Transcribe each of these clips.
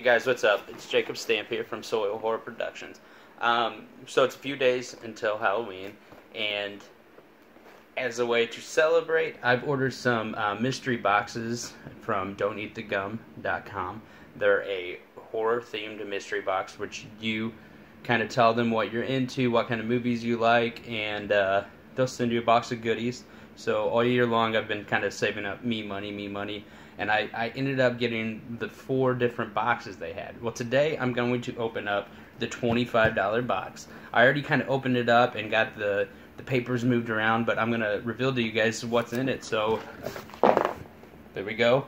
Hey guys, what's up? It's Jacob Stamp here from Soil Horror Productions. Um, so it's a few days until Halloween, and as a way to celebrate, I've ordered some uh, mystery boxes from Don'tEatTheGum.com. They're a horror-themed mystery box, which you kind of tell them what you're into, what kind of movies you like, and uh, they'll send you a box of goodies. So all year long, I've been kind of saving up me money, me money, and I, I ended up getting the four different boxes they had. Well, today I'm going to open up the $25 box. I already kind of opened it up and got the, the papers moved around, but I'm going to reveal to you guys what's in it. So, there we go.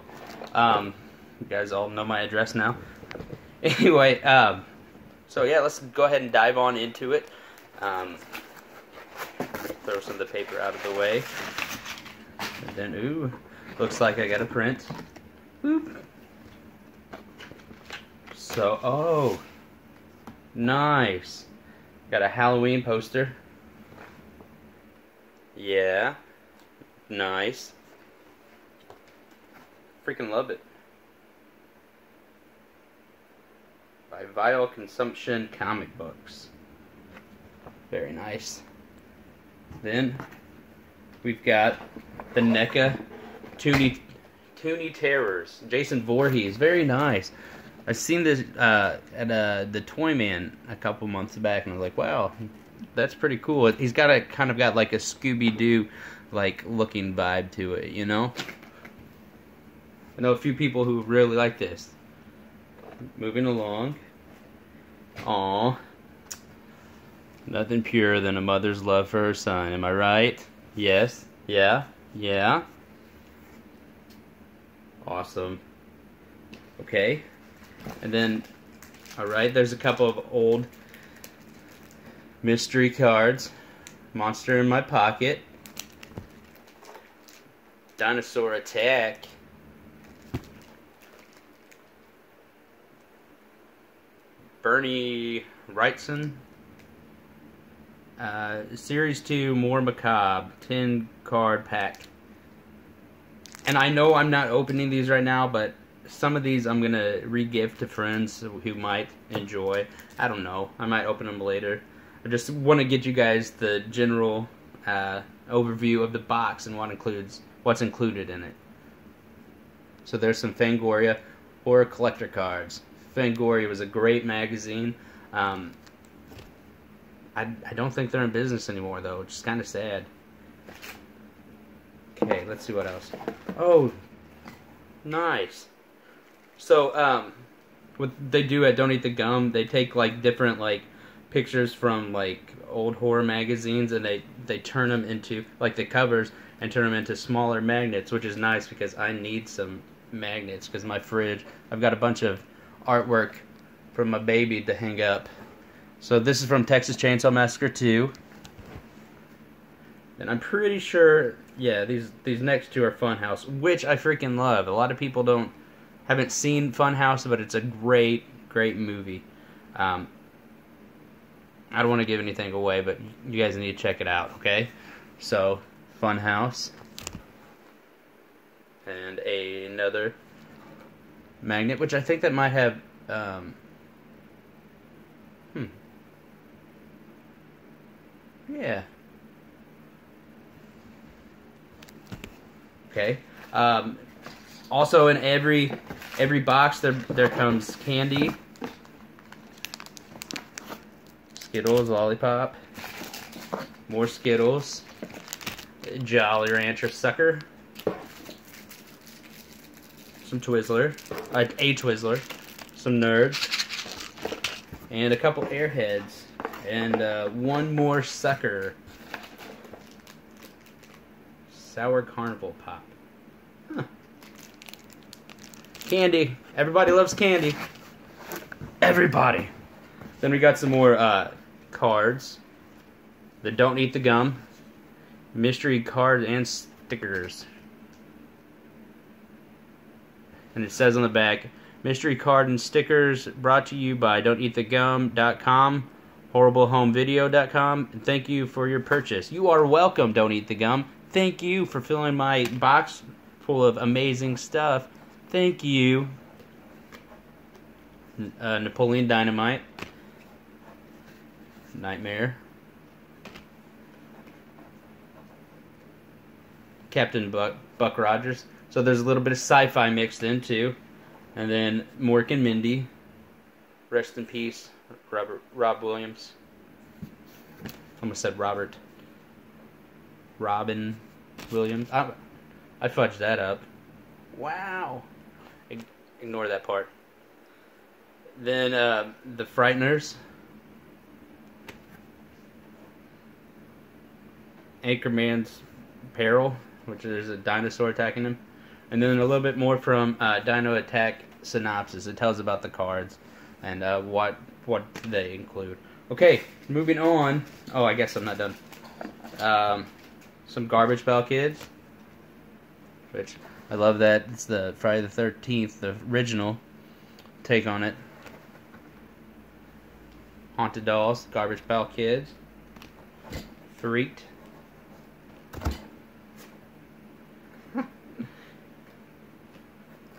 Um, you guys all know my address now. Anyway, um, so yeah, let's go ahead and dive on into it. Um, throw some of the paper out of the way. And then, ooh, looks like I got a print. Boop. So, oh, nice. Got a Halloween poster. Yeah, nice. Freaking love it. By Vital Consumption Comic Books. Very nice. Then we've got the NECA Toony, Toony Terrors. Jason Voorhees. Very nice. I've seen this uh, at uh, the Toy Man a couple months back, and I was like, wow, that's pretty cool. He's got a kind of got like a Scooby Doo like looking vibe to it, you know. I know a few people who really like this. Moving along. Aw. Nothing purer than a mother's love for her son, am I right? Yes? Yeah? Yeah? Awesome. Okay. And then, alright, there's a couple of old mystery cards. Monster in my pocket. Dinosaur attack. Bernie Wrightson. Uh, Series 2 More Macabre 10 card pack. And I know I'm not opening these right now, but some of these I'm going to re-gift to friends who might enjoy. I don't know. I might open them later. I just want to get you guys the general uh, overview of the box and what includes what's included in it. So there's some Fangoria horror collector cards. Fangoria was a great magazine. Um, I, I don't think they're in business anymore, though, which is kind of sad. Okay, let's see what else. Oh, nice. So, um, what they do at Don't Eat the Gum, they take, like, different, like, pictures from, like, old horror magazines, and they, they turn them into, like, the covers, and turn them into smaller magnets, which is nice because I need some magnets, because my fridge, I've got a bunch of artwork from my baby to hang up. So this is from Texas Chainsaw Massacre 2. And I'm pretty sure, yeah, these these next two are Funhouse, which I freaking love. A lot of people don't haven't seen Funhouse, but it's a great, great movie. Um, I don't want to give anything away, but you guys need to check it out, okay? So, Funhouse. And a, another magnet, which I think that might have. Um, Yeah. Okay. Um, also, in every every box, there there comes candy, Skittles, lollipop, more Skittles, Jolly Rancher sucker some Twizzler, uh, a Twizzler, some Nerds, and a couple Airheads, and uh, one more sucker. Sour Carnival Pop. Huh. Candy. Everybody loves candy. Everybody. Then we got some more uh, cards. The Don't Eat the Gum. Mystery cards and stickers and it says on the back mystery card and stickers brought to you by don'teatthegum.com horriblehomevideo.com and thank you for your purchase. You are welcome. Don't eat the gum. Thank you for filling my box full of amazing stuff. Thank you uh, Napoleon Dynamite, Nightmare, Captain Buck, Buck Rogers. So there's a little bit of sci-fi mixed in too, and then Mork and Mindy. Rest in peace, Robert Rob Williams. Almost said Robert. Robin Williams. I, I fudged that up. Wow. Ignore that part. Then uh, the Frighteners. Anchorman's Peril, which is a dinosaur attacking him. And then a little bit more from uh, Dino Attack synopsis. It tells about the cards and uh, what what they include. Okay, moving on. Oh, I guess I'm not done. Um, some Garbage Pail Kids, which I love that. It's the Friday the 13th, the original take on it. Haunted Dolls, Garbage Pail Kids, Freaked.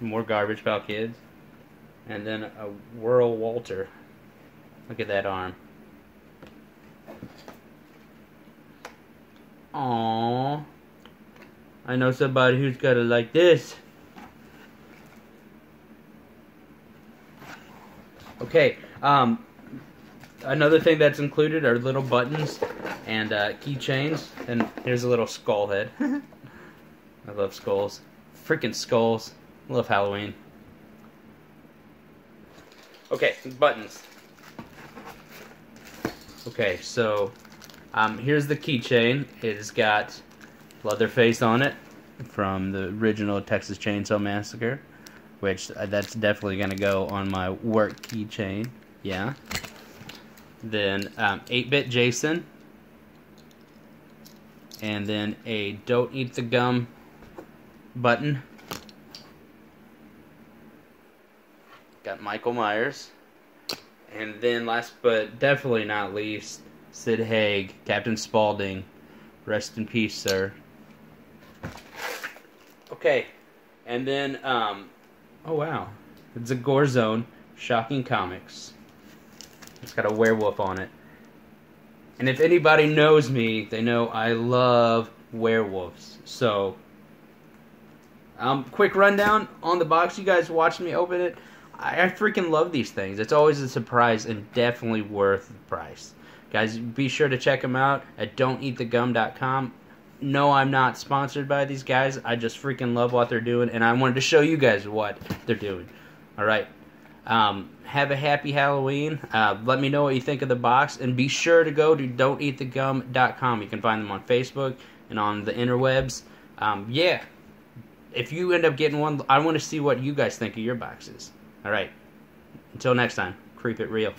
More Garbage Pail Kids. And then a Whirl Walter. Look at that arm. Aww. I know somebody who's got it like this. Okay, um, another thing that's included are little buttons and uh, keychains. And here's a little skull head. I love skulls. Freaking skulls. I love Halloween. Okay, buttons. Okay, so um, here's the keychain. It's got Leatherface on it from the original Texas Chainsaw Massacre, which uh, that's definitely going to go on my work keychain. Yeah. Then 8-Bit um, Jason. And then a Don't Eat the Gum button. Got Michael Myers. And then last but definitely not least, Sid Haig, Captain Spaulding. Rest in peace, sir. Okay, and then, um, oh wow, it's a Gore Zone, Shocking Comics. It's got a werewolf on it. And if anybody knows me, they know I love werewolves. So, um, quick rundown on the box. You guys watched me open it. I, I freaking love these things. It's always a surprise and definitely worth the price. Guys, be sure to check them out at don'teatthegum.com. No, I'm not sponsored by these guys. I just freaking love what they're doing, and I wanted to show you guys what they're doing. All right. Um, have a happy Halloween. Uh, let me know what you think of the box, and be sure to go to don'teatthegum.com. You can find them on Facebook and on the interwebs. Um, yeah, if you end up getting one, I want to see what you guys think of your boxes. All right. Until next time, creep it real.